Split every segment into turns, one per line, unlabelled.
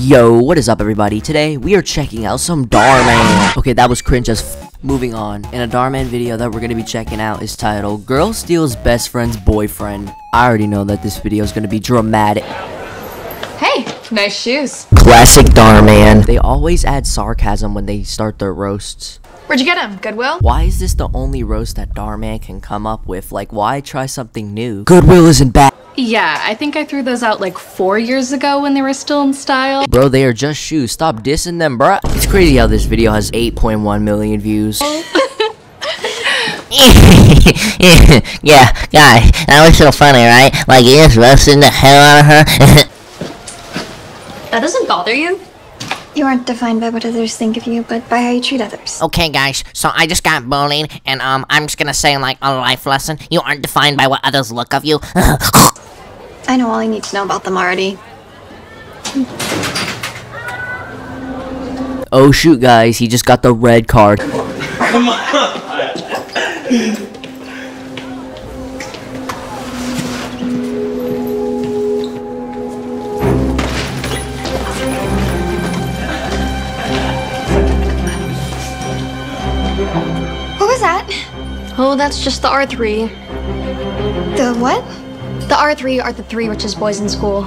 Yo, what is up everybody? Today, we are checking out some Dhar Okay, that was cringe as f Moving on, in a Dhar video that we're gonna be checking out is titled, Girl Steals Best Friend's Boyfriend. I already know that this video is gonna be dramatic.
Hey, nice shoes.
Classic Dhar They always add sarcasm when they start their roasts.
Where'd you get them? Goodwill?
Why is this the only roast that Dhar can come up with? Like, why try something new? Goodwill isn't bad.
Yeah, I think I threw those out like four years ago when they were still in style.
Bro, they are just shoes. Stop dissing them, bro. It's crazy how this video has 8.1 million views.
yeah, guys, that was so funny, right? Like, you just roasting the hell out of her.
that doesn't bother you?
You aren't defined by what others think of you, but by how you treat others.
Okay, guys, so I just got bullied, and um, I'm just gonna say, like, a life lesson. You aren't defined by what others look of you.
I know all I need to know about them already.
Oh shoot, guys, he just got the red card.
Come on. What was that?
Oh, that's just the R3.
The what?
The R3 are the three richest boys in school.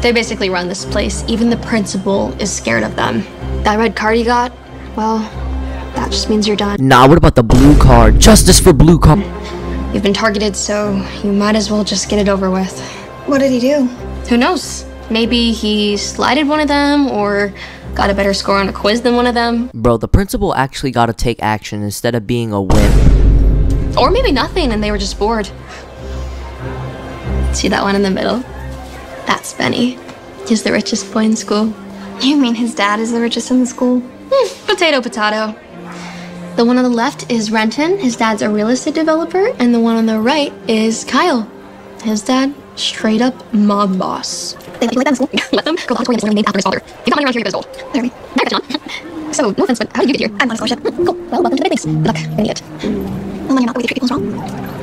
They basically run this place. Even the principal is scared of them. That red card you got, well, that just means you're done.
Nah, what about the blue card? Justice for blue card.
You've been targeted, so you might as well just get it over with.
What did he do?
Who knows? Maybe he slided one of them, or got a better score on a quiz than one of them.
Bro, the principal actually got to take action instead of being a wimp.
Or maybe nothing and they were just bored. See that one in the middle? That's Benny. He's the richest boy in school.
You mean his dad is the richest in the school?
Hmm, potato, potato. The one on the left is Renton. His dad's a real estate developer. And the one on the right is Kyle. His dad, straight up mob boss.
They let you let them school?
let them go that's named after his father. He got money around here years old.
Sorry.
Now, so, no offense, but how did you get here?
I'm on a scholarship.
Cool. Well, welcome to the big leagues. Good luck. You're idiot.
Well, then you're not the way they treat people wrong.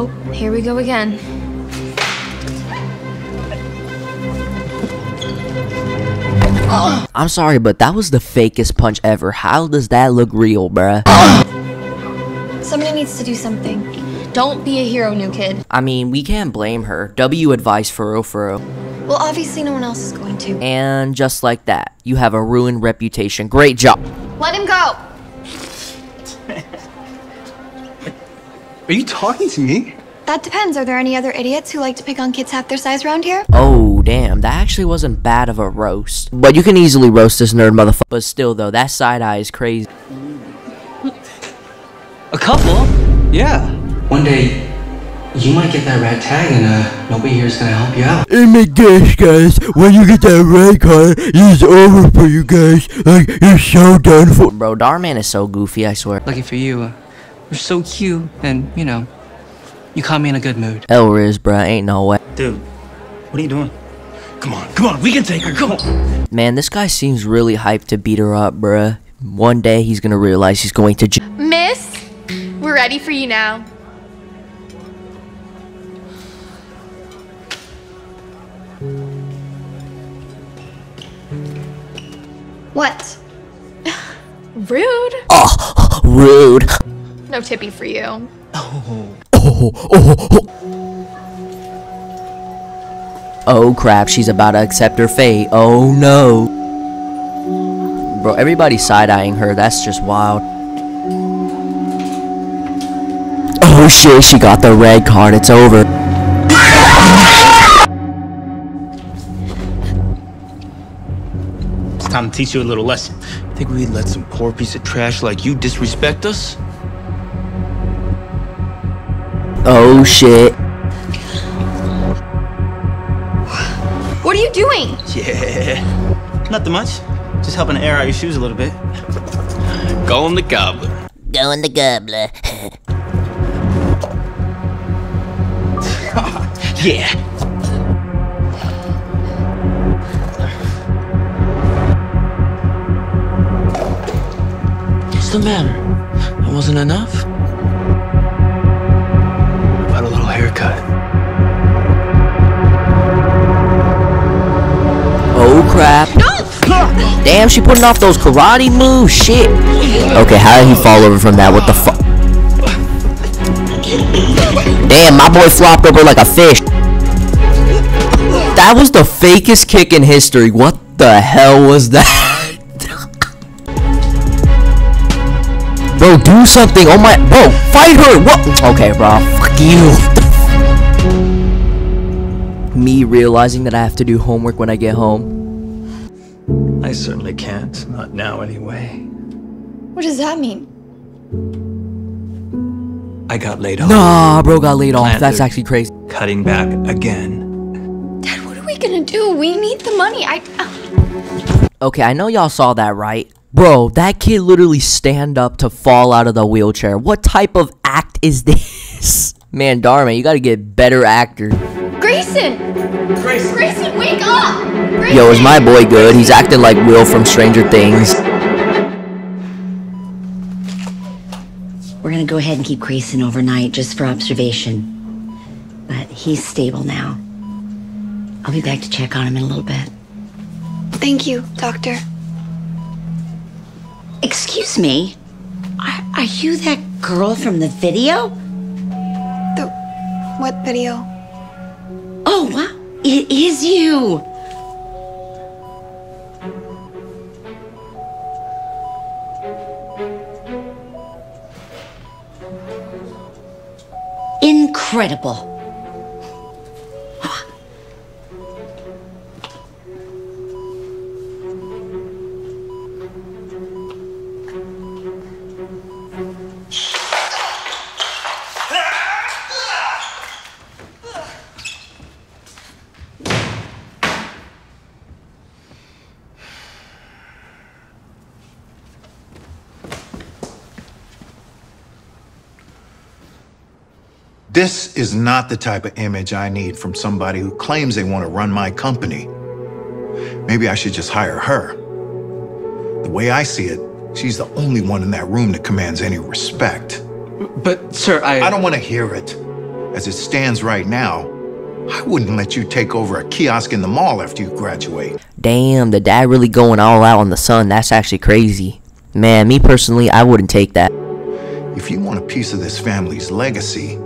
Oh, here we go again.
I'm sorry, but that was the fakest punch ever. How does that look real, bruh?
Somebody needs to do something.
Don't be a hero, new kid.
I mean, we can't blame her. W advice for real, for real.
Well, obviously no one else is going to.
And just like that, you have a ruined reputation. Great job.
Let him go.
Are you talking to me?
That depends. Are there any other idiots who like to pick on kids half their size around here?
Oh, damn. That actually wasn't bad of a roast. But you can easily roast this nerd motherfucker. But still, though, that side eye is crazy.
A couple? Yeah.
One day, you might get that red tag and uh, nobody here is gonna help you out.
Oh my gosh, guys, when you get that red card, it's over for you guys. Like, you're so done for.
Bro, Dhar Mann is so goofy, I swear.
Lucky for you, uh, you're so cute, and, you know, you caught me in a good mood.
Elriz, bruh, ain't no way.
Dude, what are you doing? Come on, come on, we can take her, come on.
Man, this guy seems really hyped to beat her up, bruh. One day he's gonna realize he's going to
Miss, we're ready for you now.
What?
Rude.
Oh, rude.
No tippy for you.
Oh. Oh, oh, oh. oh crap, she's about to accept her fate. Oh no. Bro, everybody's side-eyeing her. That's just wild. Oh shit, she got the red card. It's over.
It's time to teach you a little lesson. Think we'd let some poor piece of trash like you disrespect us?
Oh shit.
What are you doing?
Yeah. Nothing much. Just helping air out your shoes a little bit. Going the gobbler.
Going the gobbler.
yeah.
What's the matter? That wasn't enough?
Damn, she putting off those karate moves. Shit. Okay, how did he fall over from that? What the fuck? Damn, my boy flopped over like a fish. That was the fakest kick in history. What the hell was that? Bro, do something. Oh my. Bro, fight her. What? Okay, bro. Fuck you. Me realizing that I have to do homework when I get home.
I certainly can't. Not now, anyway.
What does that mean?
I got laid off.
Nah, bro got laid off.
Planted.
That's actually crazy.
Cutting back again.
Dad, what are we gonna do? We need the money. I. Uh.
Okay, I know y'all saw that, right? Bro, that kid literally stand up to fall out of the wheelchair. What type of act is this? Man, Dhar Mann, you gotta get better actor.
Grayson! Grayson! Grayson, wake up! Grayson!
Yo, is my boy good? He's acting like Will from Stranger Things.
We're gonna go ahead and keep Grayson overnight just for observation. But he's stable now. I'll be back to check on him in a little bit.
Thank you, Doctor.
Excuse me? Are, are you that girl from the video?
The what video?
Oh, wow. It is you. Incredible.
This is not the type of image I need from somebody who claims they want to run my company. Maybe I should just hire her. The way I see it, she's the only one in that room that commands any respect.
But, sir, I.
I don't want to hear it. As it stands right now, I wouldn't let you take over a kiosk in the mall after you graduate.
Damn, the dad really going all out on the son. That's actually crazy. Man, me personally, I wouldn't take that.
If you want a piece of this family's legacy,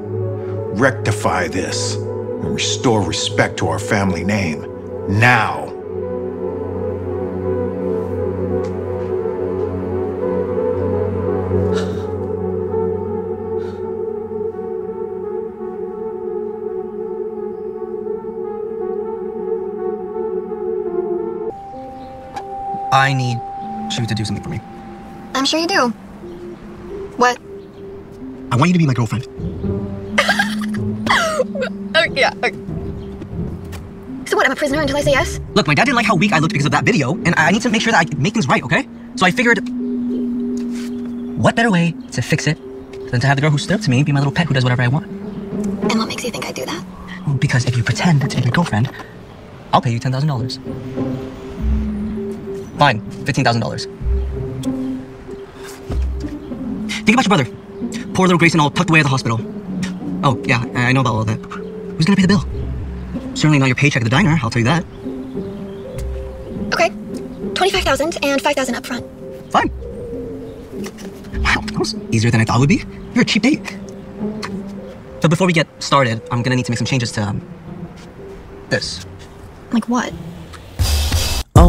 rectify this and restore respect to our family name. Now.
I need you to do something for me.
I'm sure you do. What?
I want you to be my girlfriend.
Yeah. So what? I'm a prisoner until I say yes?
Look, my dad didn't like how weak I looked because of that video, and I need to make sure that I make things right, okay? So I figured, what better way to fix it than to have the girl who stood up to me be my little pet who does whatever I want?
And what makes you think I'd do that?
Well, because if you pretend to be my girlfriend, I'll pay you ten thousand dollars. Fine, fifteen thousand dollars. Think about your brother. Poor little Grayson all tucked away at the hospital. Oh, yeah, I I know about all that. Who's gonna pay the bill? Certainly not your paycheck at the diner, I'll tell you that.
Okay. 25000 and 5000 up front.
Fine. Wow, that was easier than I thought it would be. You're a cheap date. But before we get started, I'm gonna need to make some changes to um, this.
Like what?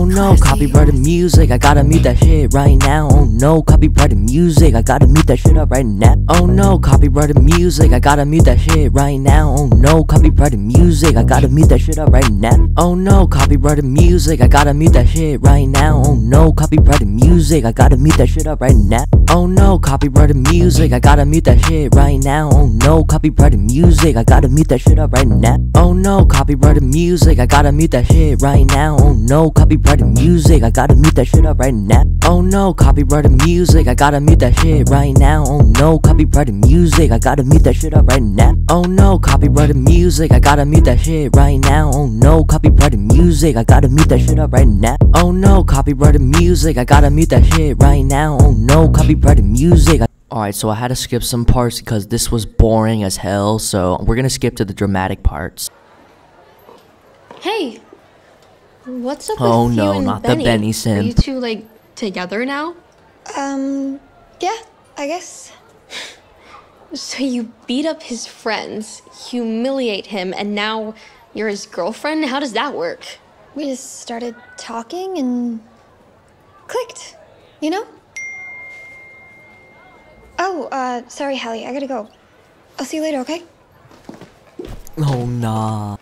Oh no, copyrighted music. I gotta mute that shit right now. Oh no, copyrighted music. I gotta mute that shit up right now. Oh no, copyrighted music. I gotta mute that shit right now. Oh no, copyrighted music. I gotta mute that shit up right now. Oh no, copyrighted music. I gotta mute that shit right now. Oh no, copyrighted music. I gotta mute that shit up right now. Oh no, copyrighted music. I gotta mute that shit right now. Oh no, copyrighted music. I gotta mute that shit up right now. Oh no, copyrighted music. I gotta mute that shit right now. Oh no, copyrighted music. I gotta mute that shit up right now. Oh no, copyrighted music. I gotta mute that shit right now. Oh no, copyrighted music. I gotta mute that shit up right now. Oh no, copyrighted music. I gotta mute that shit right now. Oh no, copyrighted music. I gotta mute that shit up right now. Oh no, copyrighted music. I gotta mute that shit right now. Oh no, copyrighted music. Alright, so I had to skip some parts because this was boring as hell, so we're gonna skip to the dramatic parts.
Hey, What's up
Oh,
with
no,
you and
not the
Benny?
Benny
Are you two like together now?
Um, yeah, I guess.
So you beat up his friends, humiliate him, and now you're his girlfriend? How does that work?
We just started talking and clicked, you know? Oh, uh, sorry, Hallie, I gotta go. I'll see you later, okay?
Oh nah.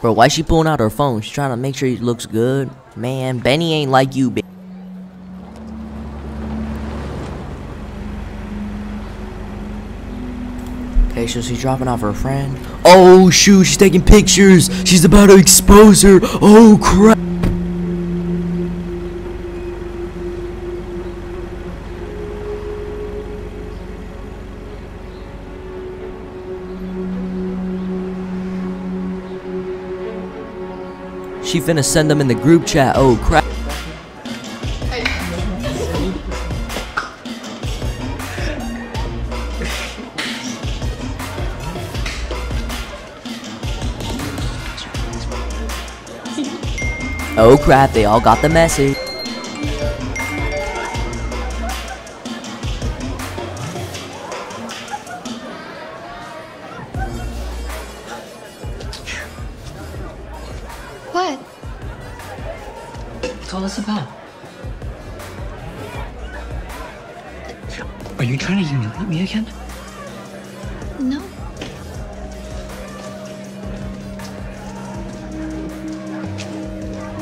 Bro, why she pulling out her phone? She's trying to make sure he looks good. Man, Benny ain't like you, bitch. Okay, so she's dropping off her friend. Oh shoot, she's taking pictures. She's about to expose her. Oh crap. She finna send them in the group chat. Oh crap. Oh crap, they all got the message.
Are you trying to humiliate me again?
No.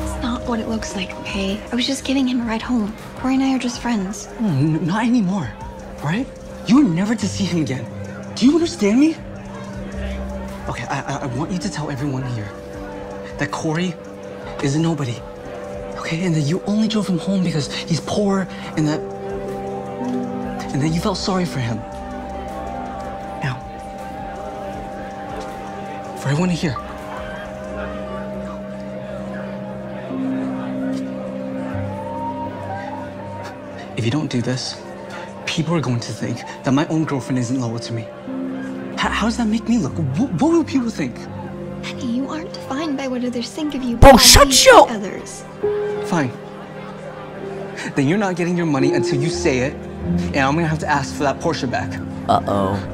It's not what it looks like, okay? I was just giving him a ride home. Corey and I are just friends.
N- not anymore. All right? You are never to see him again. Do you understand me? Okay, I, I, I want you to tell everyone here that Corey is a nobody. Okay, and that you only drove him home because he's poor, and that and that you felt sorry for him. Now, for everyone to hear. If you don't do this, people are going to think that my own girlfriend isn't loyal to me. H- how does that make me look? Wh- what will people think?
Penny, you aren't defined by what others think of you.
Bro,
but by
shut
how
your-
others.
Fine. Then you're not getting your money until you say it, and I'm gonna have to ask for that Porsche back.
Uh oh.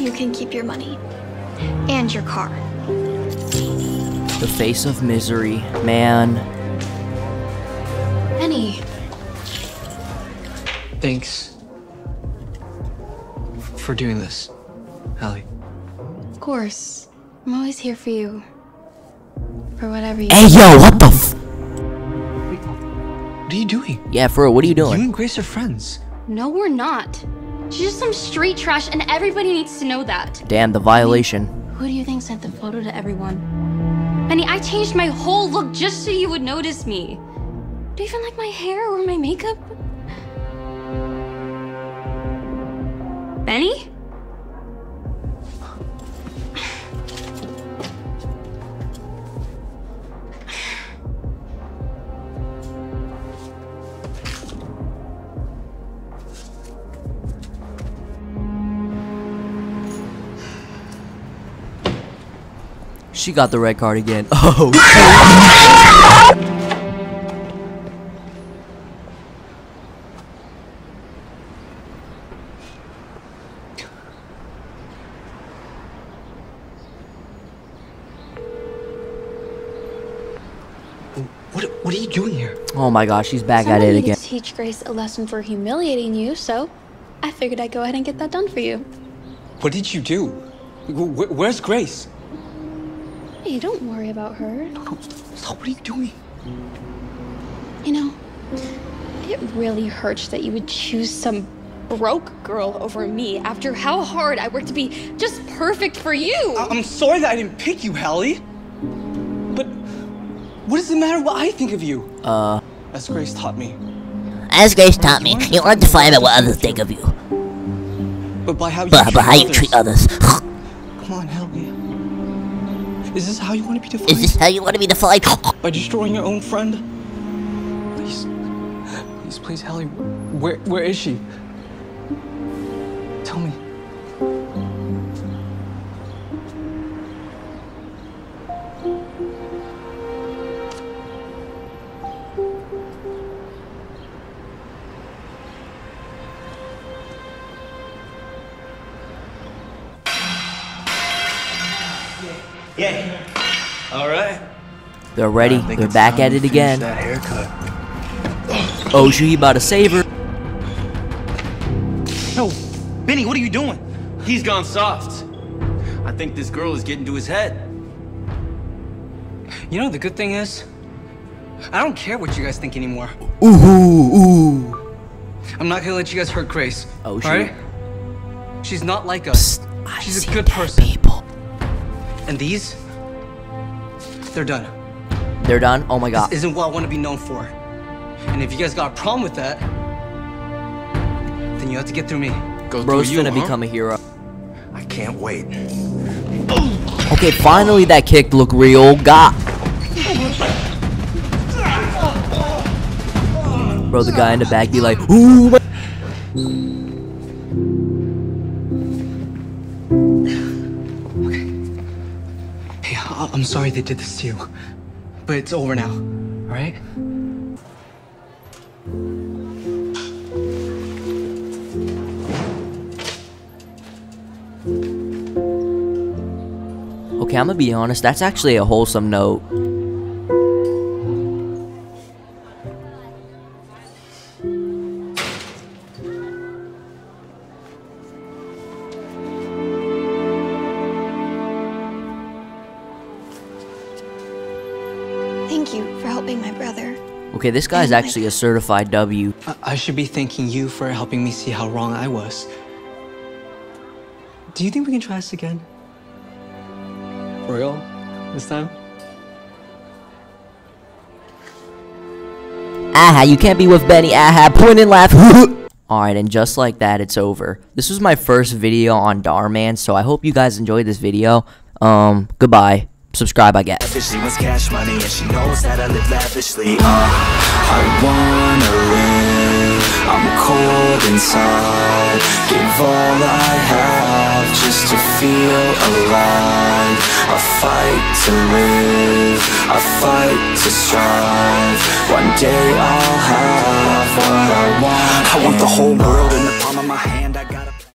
You can keep your money. And your car.
The face of misery. Man.
Benny,
Thanks for doing this, Allie.
of course. I'm always here for you. For whatever you
Hey yo, what the f-
What are you doing?
Yeah, for real, what are you doing?
You and Grace are friends.
No, we're not. She's just some street trash, and everybody needs to know that.
Damn, the violation.
Who do you think sent the photo to everyone? Benny, I changed my whole look just so you would notice me. Do you even like my hair or my makeup? Benny?
She got the red card again. Oh,
What What are you doing here?
oh my gosh, she's back
Somebody
at it
needed
again.
to teach Grace a lesson for humiliating you, so I figured I'd go ahead and get that done for you.
What did you do? Wh- wh- where's Grace?
Hey, don't worry about her.
No, stop. What are you doing?
You know, it really hurts that you would choose some broke girl over me after how hard I worked to be just perfect for you.
I- I'm sorry that I didn't pick you, Hallie. But what does it matter what I think of you?
Uh,
As Grace taught me.
As Grace taught me, you aren't defined by what others think of you,
But by how you
but
treat
by how you
others.
treat others.
Come on, Hallie. Is this how you want to be defined?
Is this how you want to be defined?
By destroying your own friend? Please, please, please, Hallie, where, where is she? Tell me.
They're ready. They're back at it again. Oh, shoot, he about to save her.
No, Benny, what are you doing? He's gone soft. I think this girl is getting to his head.
You know, the good thing is, I don't care what you guys think anymore.
Ooh, ooh.
I'm not gonna let you guys hurt Grace.
Oh, shoot.
alright? She's not like us.
I
She's
see
a good person.
People.
And these, they're done.
They're done. Oh my god.
This isn't what I want to be known for. And if you guys got a problem with that, then you have to get through me.
Go
Bro's
through you,
finna
huh?
become a hero.
I can't wait.
Okay, finally that kick looked real. God. Bro, the guy in the back be like, ooh. my-"
Hey, I'm sorry they did this to you, but it's over now. All right?
Okay, I'm gonna be honest. That's actually a wholesome note. Okay, this guy's actually a certified W.
I, I should be thanking you for helping me see how wrong I was. Do you think we can try this again? For real? This time?
Aha, you can't be with Benny. Aha, point and laugh. Alright, and just like that, it's over. This was my first video on Dhar Mann, so I hope you guys enjoyed this video. Um, goodbye. Subscribe, I guess.
She wants cash money and she knows that I live lavishly. Uh, I wanna live. I'm cold inside. Give all I have just to feel alive. I fight to live. I fight to strive. One day I'll have what I want. I want the whole world in the palm of my hand.